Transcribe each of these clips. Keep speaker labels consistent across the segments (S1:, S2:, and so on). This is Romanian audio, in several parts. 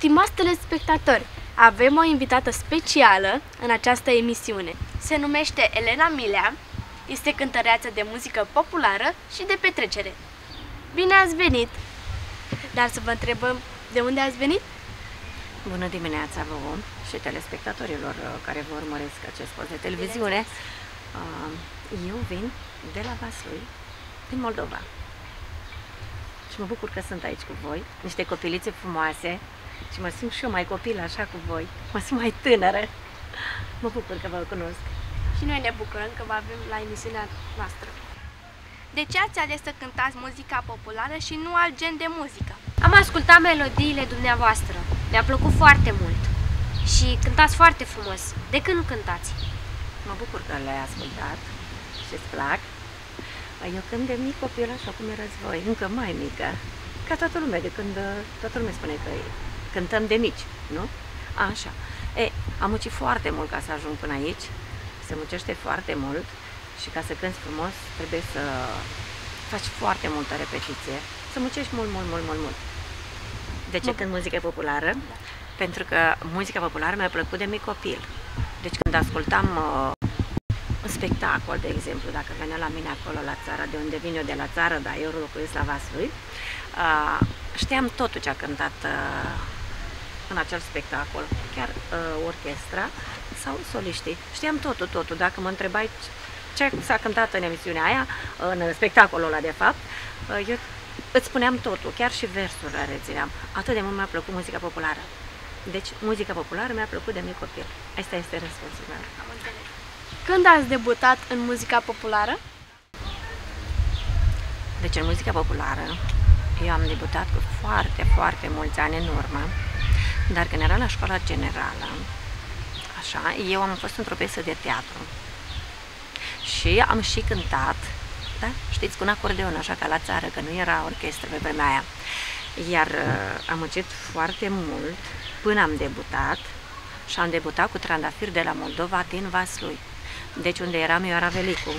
S1: Stimați telespectatori, avem o invitată specială în această emisiune. Se numește Elena Milea, este cântăreață de muzică populară și de petrecere. Bine ați venit! Dar să vă întrebăm, de unde ați venit?
S2: Bună dimineața vouă și telespectatorilor uh, care vă urmăresc acest post de televiziune. Uh, eu vin de la Vaslui, din Moldova. Și mă bucur că sunt aici cu voi, niște copilițe frumoase și mă simt și eu mai copil așa cu voi. Mă simt mai tânără. Mă bucur că vă cunosc.
S1: Și noi ne bucurăm că vă avem la emisiunea noastră. De ce ați ales să cântați muzica populară și nu alt gen de muzică?
S3: Am ascultat melodiile dumneavoastră. Mi-a plăcut foarte mult. Și cântați foarte frumos. De când cântați?
S2: Mă bucur că le-ai ascultat și îți plac. Eu când de mic copil, așa cum erați voi, încă mai mică, ca toată lumea, de când toată lumea spune că cântăm de mici, nu? Așa. E, am muncit foarte mult ca să ajung până aici, se muncește foarte mult și ca să cânti frumos trebuie să faci foarte multă repetiție, să muncești mult, mult, mult, mult, mult. De ce cânt muzică populară? Da. Pentru că muzica populară mi-a plăcut de mic copil. Deci când ascultam uh, un spectacol, de exemplu, dacă venea la mine acolo la țară, de unde vin eu de la țară, dar eu locuiesc la Vaslui, uh, știam totul ce a cântat uh, în acel spectacol, chiar uh, orchestra sau soliștii. Știam totul, totul. Dacă mă întrebai ce s-a cântat în emisiunea aia, în spectacolul ăla de fapt, uh, eu îți spuneam totul, chiar și versurile rețineam. Atât de mult mi-a plăcut muzica populară. Deci, muzica populară mi-a plăcut de mic copil. Asta este răspunsul meu.
S1: Când ați debutat în muzica populară?
S2: Deci, în muzica populară, eu am debutat cu foarte, foarte mulți ani în urmă, dar când eram la școala generală, așa, eu am fost într-o piesă de teatru și am și cântat, da? știți, cu un acordeon, așa ca la țară, că nu era orchestră pe vremea aia. Iar uh, am muncit foarte mult până am debutat și am debutat cu Trandafir de la Moldova din Vaslui. Deci unde eram eu era Velicu,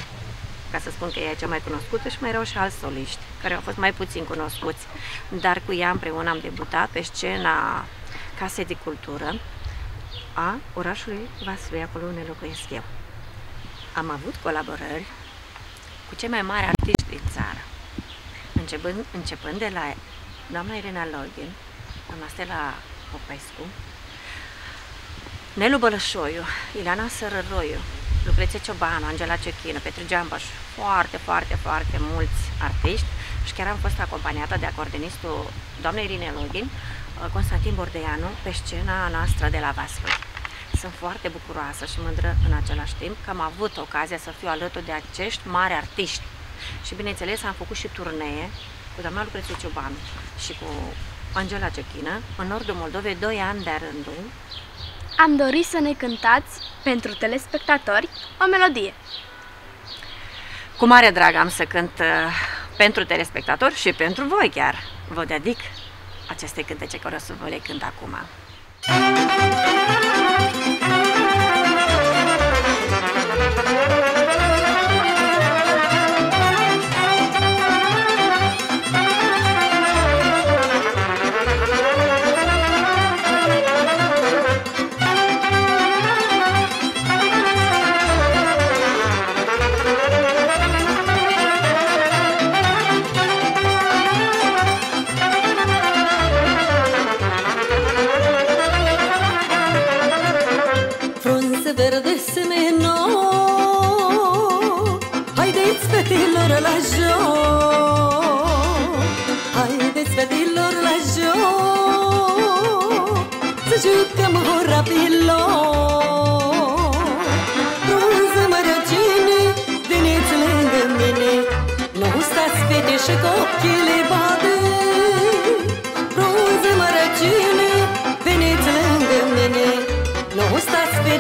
S2: ca să spun că ea e cea mai cunoscută și mai erau și alți soliști, care au fost mai puțin cunoscuți. Dar cu ea împreună am debutat pe scena Casei de Cultură a orașului Vaslui, acolo unde locuiesc eu. Am avut colaborări cu cei mai mari artiști din țară, începând, începând de la doamna Irina Login, doamna Stella Popescu, Nelu Bălășoiu, Ileana Sărăroiu, Lucreția Ciobanu, Angela Cechină, Petru Geambaș, foarte, foarte, foarte mulți artiști și chiar am fost acompaniată de acordeonistul doamnei Irine Login, uh, Constantin Bordeanu, pe scena noastră de la Vaslui. Sunt foarte bucuroasă și mândră în același timp că am avut ocazia să fiu alături de acești mari artiști. Și bineînțeles am făcut și turnee cu doamna Lucrețiu Ciobanu și cu Angela Cechină, în nordul Moldovei, doi ani de rândul.
S1: Am dorit să ne cântați, pentru telespectatori, o melodie.
S2: Cu mare drag am să cânt uh, pentru telespectatori și pentru voi chiar. Vă dedic aceste cântece care o să vă le cânt acum. Thank
S4: verdesme nou Haideți, fetilor, la joc. Haideți, fetilor, la joc. Să jucăm horapilor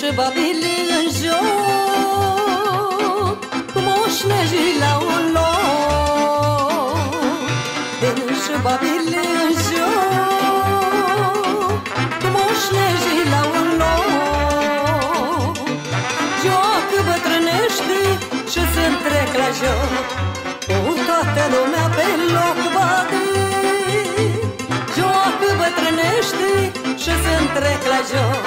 S4: șebabile în joc Cu moșnejii la un loc. Din șebabile în întrec la joc Cu toată lumea pe loc bate. Joacă bătrânește și se întrec la joc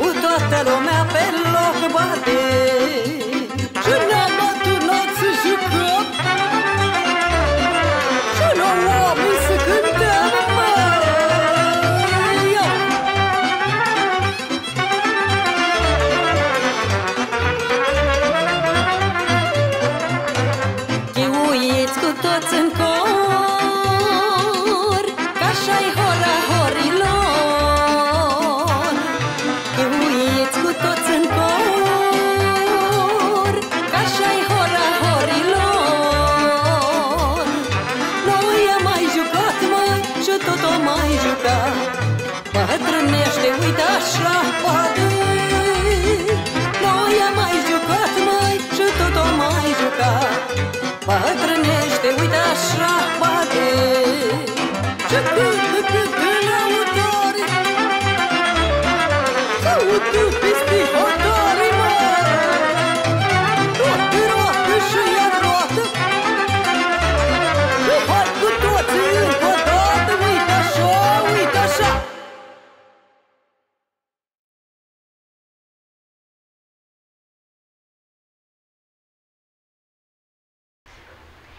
S4: Cu toată lumea pe loc bate toți în cor Ca așa-i hora horilor. Chiuiți cu toți în cor Ca așa-i hora horilor. Noi am mai jucat, măi, și tot o mai jucat. Bătrânește, uite așa, poate. Noi am mai jucat, măi, și tot o mai jucat. Bătrânește, uite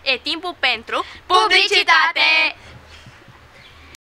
S1: E timpul pentru publicitate!